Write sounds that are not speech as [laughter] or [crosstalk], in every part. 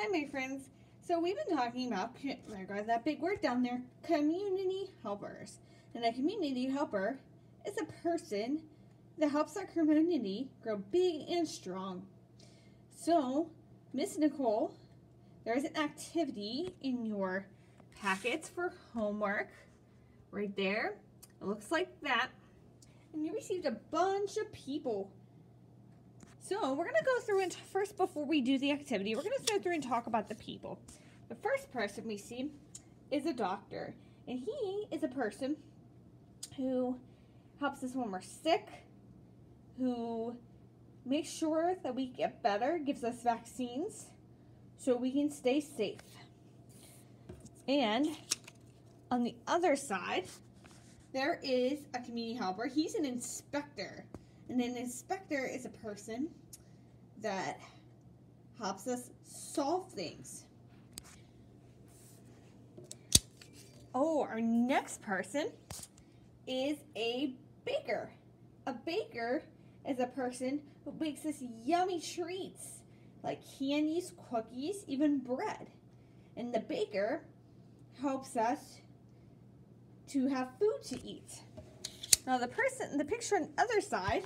Hi, my friends. So we've been talking about, there goes that big word down there, community helpers. And a community helper is a person that helps our community grow big and strong. So, Miss Nicole, there is an activity in your packets for homework right there. It looks like that. And you received a bunch of people so we're to go through and first, before we do the activity, we're to go through and talk about the people. The first person we see is a doctor. And he is a person who helps us when we're sick, who makes sure that we get better, gives us vaccines so we can stay safe. And on the other side, there is a community helper. He's an inspector. And an inspector is a person that helps us solve things. Oh, our next person is a baker. A baker is a person who bakes us yummy treats like candies, cookies, even bread. And the baker helps us to have food to eat. Now the person, in the picture on the other side,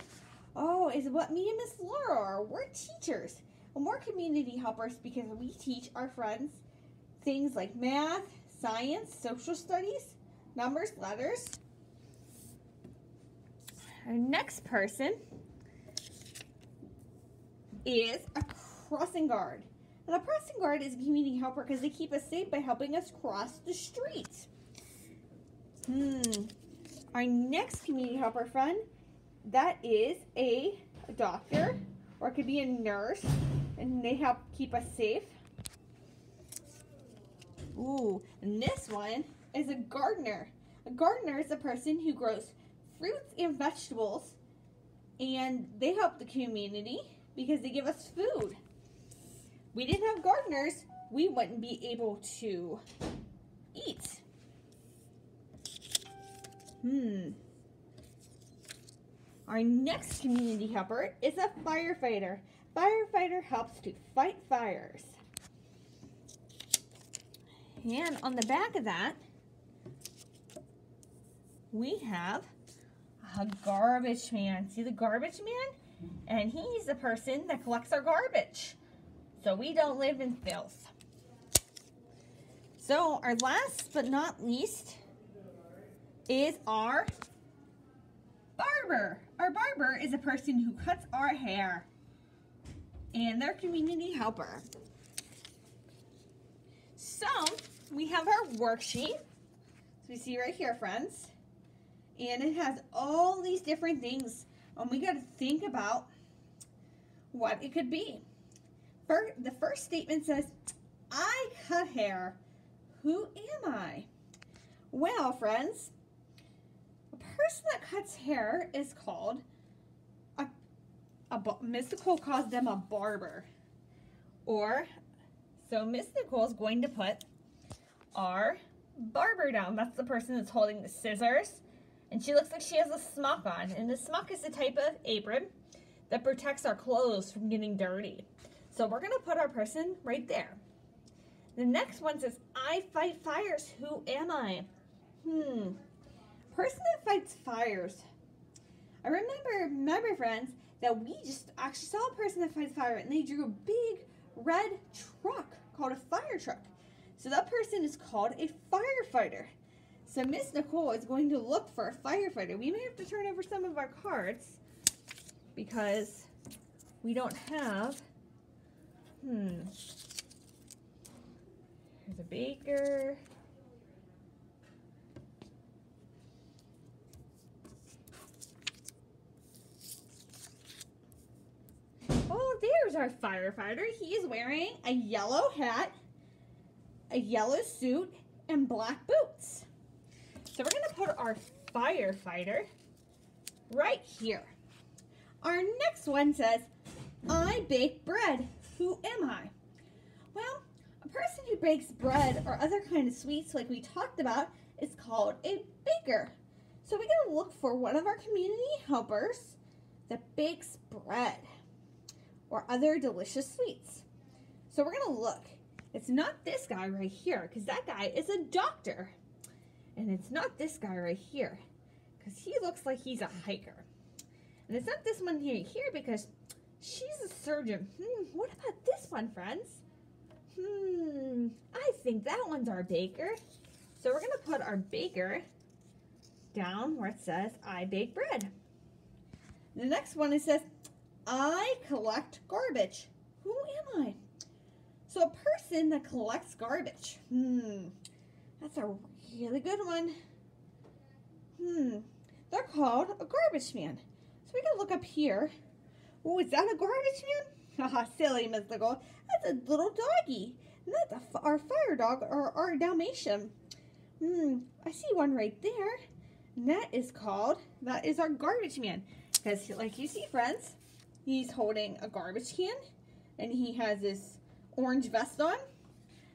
oh, is what me and Miss Laura are. We're teachers. And we're community helpers because we teach our friends things like math, science, social studies, numbers, letters. Our next person is a crossing guard. And a crossing guard is a community helper because they keep us safe by helping us cross the street. Hmm, our next community helper friend, that is a doctor or it could be a nurse and they help keep us safe. Ooh, and this one is a gardener. A gardener is a person who grows fruits and vegetables and they help the community because they give us food. We didn't have gardeners, we wouldn't be able to eat. Hmm. Our next community helper is a firefighter. Firefighter helps to fight fires. And on the back of that, we have a garbage man. See the garbage man? And he's the person that collects our garbage. So we don't live in filth. So our last but not least is our barber. Our barber is a person who cuts our hair. And they're community helper. So, we have our worksheet. So we see right here, friends. And it has all these different things. And we got to think about what it could be. First, the first statement says, I cut hair. Who am I? Well, friends, person that cuts hair is called a, a Miss Nicole calls them a barber. Or, so Miss Nicole is going to put our barber down. That's the person that's holding the scissors. And she looks like she has a smock on. And the smock is the type of apron that protects our clothes from getting dirty. So we're going to put our person right there. The next one says, I fight fires. Who am I? Hmm person that fights fires. I remember, remember friends, that we just actually saw a person that fights fire and they drew a big red truck called a fire truck. So that person is called a firefighter. So Miss Nicole is going to look for a firefighter. We may have to turn over some of our cards because we don't have, hmm, there's a baker, there's our firefighter. He is wearing a yellow hat, a yellow suit, and black boots. So we're going to put our firefighter right here. Our next one says, I bake bread. Who am I? Well, a person who bakes bread or other kind of sweets like we talked about is called a baker. So we're to look for one of our community helpers that bakes bread or other delicious sweets. So we're going to look. It's not this guy right here, because that guy is a doctor. And it's not this guy right here, because he looks like he's a hiker. And it's not this one here, here because she's a surgeon. Hmm, what about this one, friends? Hmm, I think that one's our baker. So we're going to put our baker down where it says, I bake bread. The next one, it says, I collect garbage. Who am I? So a person that collects garbage. Hmm, that's a really good one. Hmm, they're called a garbage man. So we can look up here. Oh, is that a garbage man? [laughs] Haha, silly Miss Nicole. That's a little doggy. That's a, our fire dog or our Dalmatian. Hmm, I see one right there. And that is called, that is our garbage man. Because like you see, friends, he's holding a garbage can. And he has this orange vest on.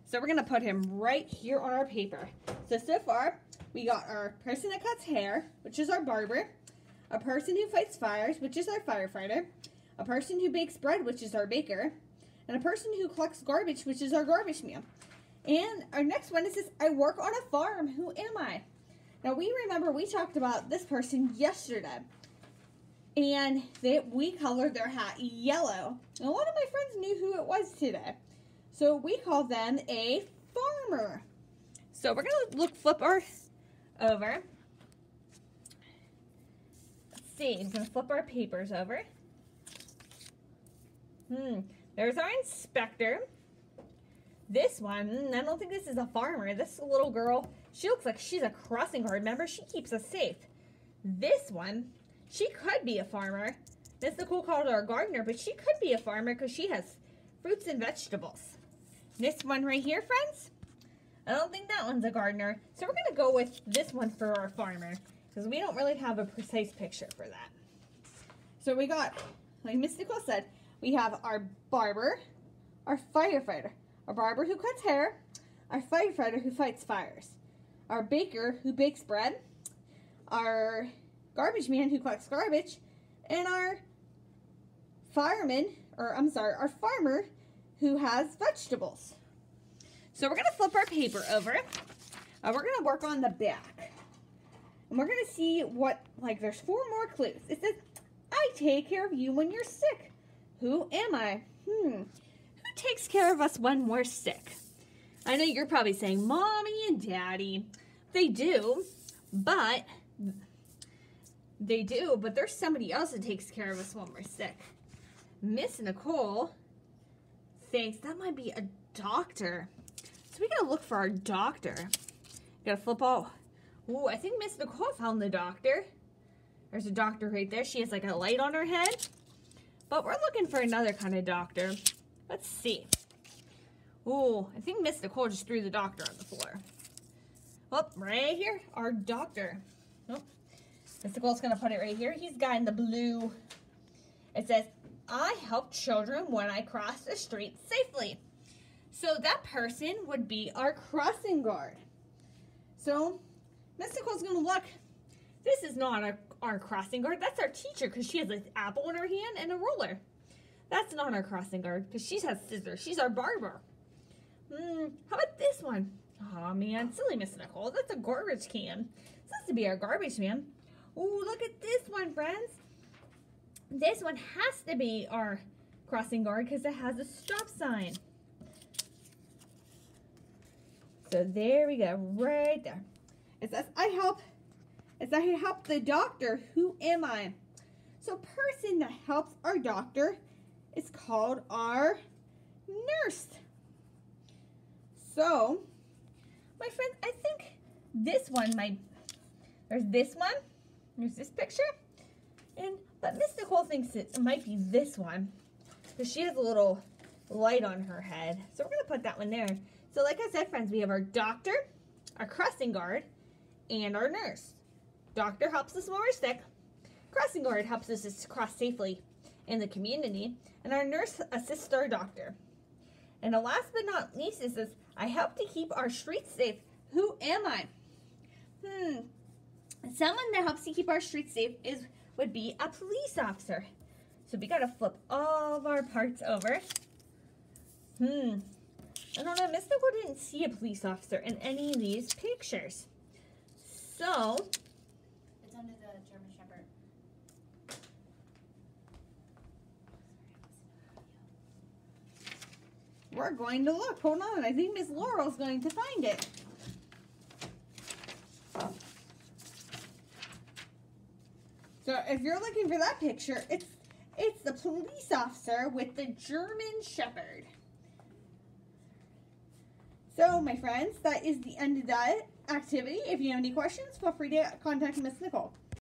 So we're to put him right here on our paper. So, so far, we got our person that cuts hair, which is our barber. A person who fights fires, which is our firefighter. A person who bakes bread, which is our baker. And a person who collects garbage, which is our garbage man. And our next one is this, I work on a farm. Who am I? Now, we remember we talked about this person yesterday. And they, we colored their hat yellow. And a lot of my friends knew who it was today. So we call them a farmer. So we're to look, flip our over. Let's see, I'm to flip our papers over. Hmm, there's our inspector. This one, I don't think this is a farmer. This little girl, she looks like she's a crossing guard. Remember, she keeps us safe. This one, she could be a farmer. Miss Nicole called her a gardener, but she could be a farmer because she has fruits and vegetables. This one right here, friends, I don't think that one's a gardener. So we're going to go with this one for our farmer because we don't really have a precise picture for that. So we got, like Miss Nicole said, we have our barber, our firefighter, a barber who cuts hair, our firefighter who fights fires, our baker who bakes bread, our garbage man who collects garbage, and our fireman, or I'm sorry, our farmer who has vegetables. So we're to flip our paper over. Uh, we're to work on the back. And we're to see what, like, there's four more clues. It says, I take care of you when you're sick. Who am I? Hmm. Who takes care of us when we're sick? I know you're probably saying, Mommy and Daddy. They do, but they do, but there's somebody else that takes care of us when we're sick. Miss Nicole thinks that might be a doctor. So we gotta look for our doctor. Gotta flip all. Ooh, I think Miss Nicole found the doctor. There's a doctor right there. She has like a light on her head. But we're looking for another kind of doctor. Let's see. Ooh, I think Miss Nicole just threw the doctor on the floor. Oh, right here, our doctor. Oh, Miss Nicole's gonna put it right here. He's got in the blue. It says, I help children when I cross the street safely. So that person would be our crossing guard. So Miss Nicole's gonna look. This is not our, our crossing guard. That's our teacher because she has an apple in her hand and a ruler. That's not our crossing guard because she has scissors. She's our barber. Hmm, how about this one? Oh man, silly Miss Nicole. That's a garbage can. This has to be our garbage man. Oh, look at this one, friends. This one has to be our crossing guard because it has a stop sign. So there we go, right there. It says, I help. It says, I help the doctor. Who am I? So person that helps our doctor is called our nurse. So, my friends, I think this one might, there's this one, there's this picture, and, but Miss Nicole thinks it might be this one, because she has a little light on her head. So we're going to put that one there. So like I said, friends, we have our doctor, our crossing guard, and our nurse. Doctor helps us when we're sick. Crossing guard helps us to cross safely in the community. And our nurse assists our doctor. And the last but not least is this, I help to keep our streets safe. Who am I? Hmm. Someone that helps to keep our streets safe is would be a police officer. So we gotta flip all of our parts over. Hmm. I don't know, Miss Nicole didn't see a police officer in any of these pictures. So, It's under the German Shepherd. we're going to look. Hold on, I think Miss Laura's going to find it. So if you're looking for that picture, it's it's the police officer with the German Shepherd. So, my friends, that is the end of that activity. If you have any questions, feel free to contact Miss Nicole.